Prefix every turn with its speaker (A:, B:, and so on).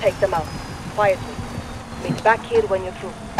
A: Take them out. Quietly. Meet back here when you're through.